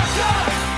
Russia!